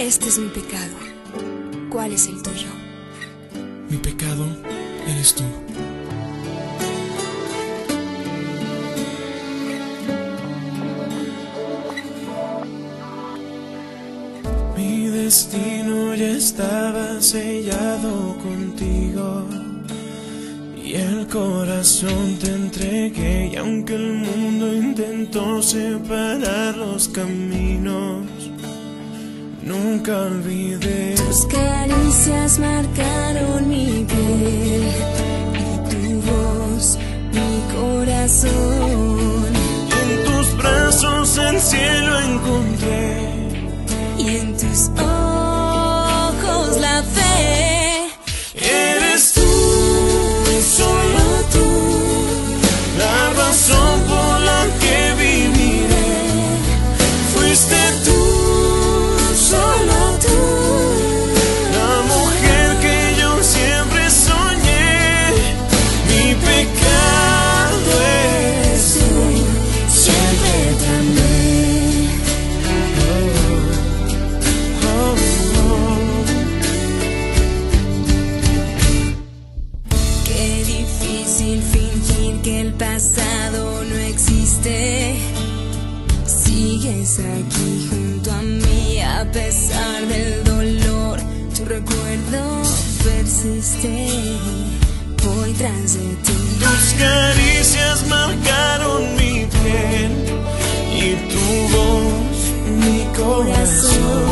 Este es mi pecado. ¿Cuál es el tuyo? Mi pecado eres tú. Mi destino ya estaba sellado contigo. Y el corazón te entregué y aunque el mundo intentó separar los caminos, nunca olvidé. Tus caricias marcaron mi piel y tu voz mi corazón. En tus brazos el cielo encontré. sigues aquí junto a mí a pesar del dolor. Tu recuerdo persiste, voy tras de ti. Tus caricias marcaron mi piel y tu voz, mi corazón.